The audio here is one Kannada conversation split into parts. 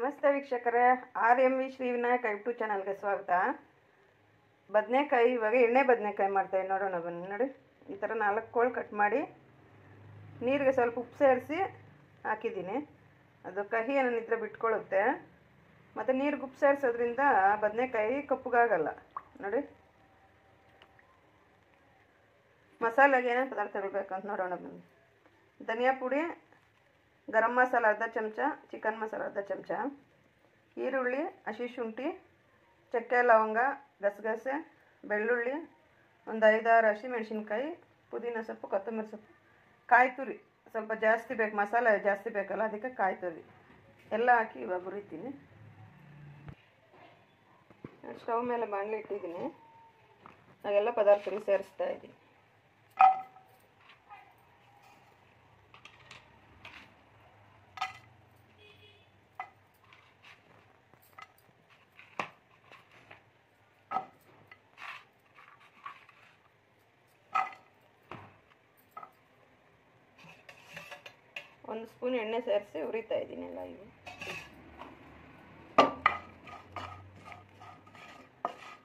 ನಮಸ್ತೆ ವೀಕ್ಷಕರೇ, R M V Shri Vinayaka YouTube ಚಾನಲ್ಗೆ ಸ್ವಾಗತ. ಬದನೆಕಾಯಿ, ಇವಾಗ ಎಣ್ಣೆ ಬದನೆಕಾಯಿ ಮಾಡ್ತಾಯಿ ನೋಡೋಣ ಬನ್ನಿ, ನೋಡಿ. ಈ ಥರ ನಾಲ್ಕು ಕೋಳು ಕಟ್ ಮಾಡಿ ನೀರಿಗೆ ಸ್ವಲ್ಪ ಉಪ್ಪು ಸೇರಿಸಿ ಹಾಕಿದ್ದೀನಿ. ಅದು ಕಹಿ ಏನಿದ್ರೆ ಬಿಟ್ಕೊಳ್ಳುತ್ತೆ. ಮತ್ತು ನೀರಿಗೆ ಉಪ್ಪು ಸೇರಿಸೋದ್ರಿಂದ ಬದನೆಕಾಯಿ ಕಪ್ಪಗಾಗಲ್ಲ. ನೋಡಿ. ಮಸಾಲೆಗೆ ಏನೇನು ಪದಾರ್ಥಗಳು ಬೇಕಂತ ನೋಡೋಣ ಬನ್ನಿ. ಧನಿಯಾ ಪುಡಿ ಗರಂ ಮಸಾಲ ಅರ್ಧ ಚಮಚ, ಚಿಕನ್ ಮಸಾಲ ಅರ್ಧ ಚಮಚ, ಈರುಳ್ಳಿ ಹಸಿ ಶುಂಠಿ ಚಕ್ಕೆ ಲವಂಗ, ಗಸಗಸೆ, ಬೆಳ್ಳುಳ್ಳಿ, ಒಂದು ಐದಾರು ಹಸಿಮೆಣ್ಸಿನ್ಕಾಯಿ, ಪುದೀನ ಸೊಪ್ಪು, ಕೊತ್ತಂಬರಿ ಸೊಪ್ಪು. ಕಾಯಿ ತುರಿ, ಸ್ವಲ್ಪ ಜಾಸ್ತಿ ಬೇಕು, ಮಸಾಲೆ ಜಾಸ್ತಿ ಬೇಕಲ್ಲ, ಅದಕ್ಕೆ ಕಾಯಿ ತುರಿ. ಎಲ್ಲ ಹಾಕಿ ಇವಾಗ ಹುರಿತೀನಿ. ಸ್ಟವ್ ಮೇಲೆ ಬಾಣಲಿ ಇಟ್ಟಿದ್ದೀನಿ. ನಾವೆಲ್ಲ ಪದಾರ್ಥಗಳು ಸೇರಿಸ್ತಾ ಇದ್ದೀನಿ ಒಂದು ಸ್ಪೂನ್ ಎಣ್ಣೆ ಸೇರಿಸಿ ಉರಿತಾ ಇದ್ದೀನಿ ಎಲ್ಲ ಇವು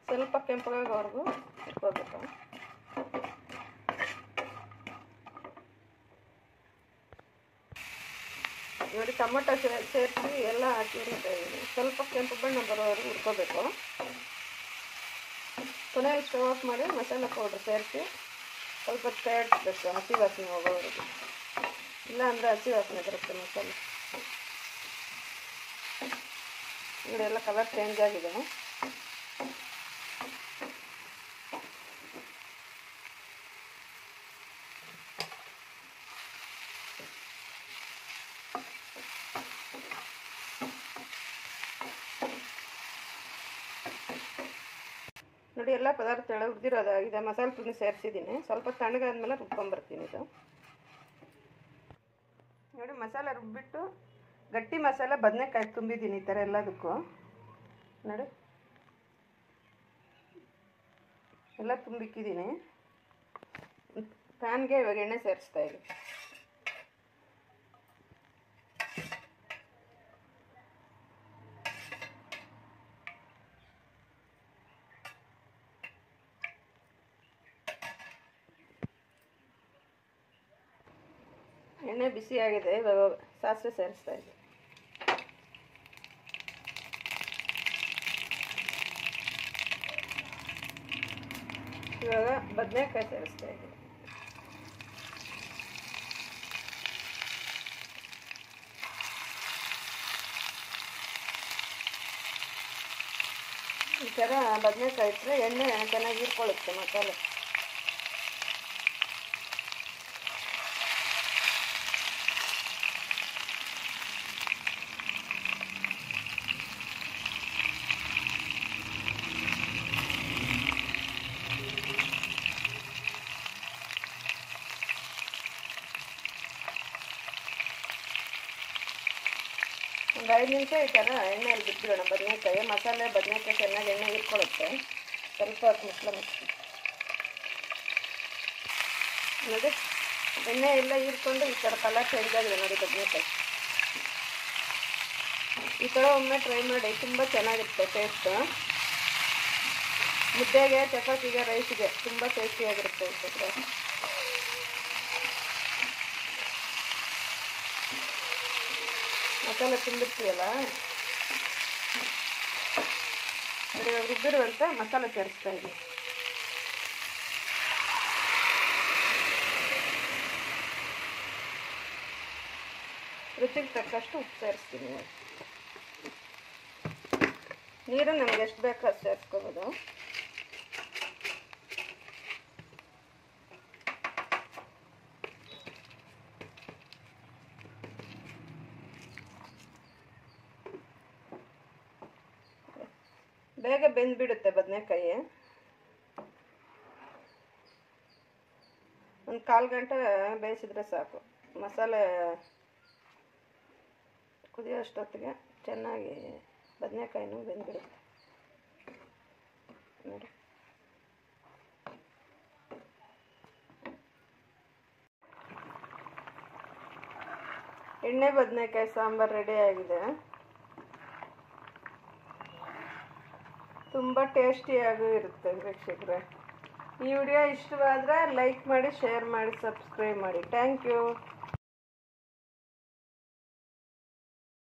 ಸ್ವಲ್ಪ ಕೆಂಪಗಾಗೋವರೆಗೂ ಇಟ್ಕೋಬೇಕು ನೋಡಿ, ಟೊಮೊಟೊ ಸೇರಿಸಿ ಎಲ್ಲ ಹಾಕಿ ಉರಿತಾ ಇದ್ದೀನಿ. ಸ್ವಲ್ಪ ಕೆಂಪು ಬಣ್ಣ ಬರೋವರೆಗೂ ಹುರ್ಕೋಬೇಕು. ಕೊನೆಯಲ್ಲಿ ಸ್ಟವ್ ಆಫ್ ಮಾಡಿ ಮಸಾಲೆ ಪೌಡ್ರ್ ಸೇರಿಸಿ ಸ್ವಲ್ಪ ತೇಡ್ಸ್ಬೇಕು ಹಸಿ ವಾಸನೆ ಹೋಗೋವರೆಗೂ. ಇಲ್ಲ ಅಂದರೆ ಹಸಿ ವಾಸನೆ ಬರುತ್ತೆ ಮಸಾಲೆ ನೋಡಿ, ಎಲ್ಲ ಕಲರ್ ಚೇಂಜ್ ಆಗಿದೆ. ನೋಡಿ, ಎಲ್ಲ ಪದಾರ್ಥಗಳು ಹುರಿದಿರೋದಾಗಿದೆ. ಮಸಾಲೆ ಪುಡಿ ಸೇರಿಸಿದ್ದೀನಿ. ಸ್ವಲ್ಪ ತಣ್ಣಗಾದ್ಮೇಲೆ ರುಬ್ಕೊಂಬರ್ತೀನಿ ಇದು. ನೋಡಿ, ಮಸಾಲೆ ರುಬ್ಬಿಟ್ಟು ಗಟ್ಟಿ ಮಸಾಲೆ ಬದನೆಕಾಯಿ ತುಂಬಿದ್ದೀನಿ ಈ ಥರ ಎಲ್ಲದಕ್ಕೂ. ನೋಡಿ. ಎಲ್ಲ ತುಂಬಿಕ್ಕಿದ್ದೀನಿ. ಪ್ಯಾನ್ಗೆ ಇವಾಗ ಎಣ್ಣೆ ಸೇರಿಸ್ತಾ ಇದ್ದೀನಿ. ಎಣ್ಣೆ ಬಿಸಿಯಾಗಿದೆ ಇವಾಗ ಸಾಸಿವೆ ಸೇರಿಸ್ತಾ ಇದ್ದೀನಿ ಇವಾಗ ಬದನೆಕಾಯಿ ಸೇರಿಸ್ತಾ ಇದ್ದೀನಿ ಈ ಥರ ಬದನೆಕಾಯಿ ಇಟ್ಟರೆ ಎಣ್ಣೆ ಚೆನ್ನಾಗಿ ಇಟ್ಕೊಳ್ಳುತ್ತೆ ಮಸಾಲೆ. ಒಂದು ಐದು ನಿಮಿಷ ಈ ಥರ ಎಣ್ಣೆಯಲ್ಲಿ ಬಿಟ್ಬಿಡೋಣ ಬದನೆಕಾಯಿ, ಮಸಾಲೆ, ಬದನೆಕಾಯಿ ಚೆನ್ನಾಗಿ ಎಣ್ಣೆ ಇಟ್ಕೊಳ್ಳುತ್ತೆ ಸ್ವಲ್ಪ ಮುಚ್ಚಲ ಮುಚ್ಚಿ ನೋಡಿ, ಎಣ್ಣೆ ಎಲ್ಲ ಹೀರ್ಕೊಂಡು ಈ ಥರ ಕಲರ್ ಚೇಂಜ್ ನೋಡಿ ಬದನೆಕಾಯಿ. ಈ ಥರ ಒಮ್ಮೆ ಟ್ರೈ ಮಾಡಿ, ತುಂಬ ಚೆನ್ನಾಗಿರುತ್ತೆ ಟೇಸ್ಟು ಮುದ್ದೆಗೆ, ಚಪಾತಿಗೆ ರೈಸಿಗೆ ತುಂಬ ಟೇಸ್ಟಿಯಾಗಿರುತ್ತೆ ಇಷ್ಟಕ್ಕೆ ಮಸಾಲೆ ತುಂಬಿರ್ತೀವಲ್ಲ? ಇವಾಗ ರುಬ್ಬಿರುವಂಥ ಮಸಾಲೆ ಸೇರಿಸ್ತಾ ಇದ್ದೀನಿ ರುಚಿಗೆ ತಕ್ಕಷ್ಟು ಉಪ್ಪು ಸೇರಿಸ್ತೀನಿ. ನೀರು ನಮ್ಗೆ ಎಷ್ಟು ಬೇಕೋ ಸೇರಿಸ್ಕೋಬೋದು. ಬೇಗ ಬೆಂದ್ಬಿಡುತ್ತೆ ಬದನೆಕಾಯಿ. ಒಂದು ಕಾಲು ಗಂಟೆ ಬೇಯಿಸಿದ್ರೆ ಸಾಕು. ಮಸಾಲೆ ಕುದಿಯೋಷ್ಟೊತ್ತಿಗೆ ಚೆನ್ನಾಗಿ ಬದನೆಕಾಯಿನೂ ಬೆಂದ್ಬಿಡುತ್ತೆ. ನೋಡಿ. ಎಣ್ಣೆ ಬದನೆಕಾಯಿ ಸಾಂಬಾರು ರೆಡಿ ಆಗಿದೆ. ತುಂಬ ಟೇಸ್ಟಿಯಾಗೂ ಇರುತ್ತೆ ವೀಕ್ಷಕರೇ. ಈ ವಿಡಿಯೋ ಇಷ್ಟವಾದರೆ ಲೈಕ್ ಮಾಡಿ, ಶೇರ್ ಮಾಡಿ, ಸಬ್ಸ್ಕ್ರೈಬ್ ಮಾಡಿ. Thank you.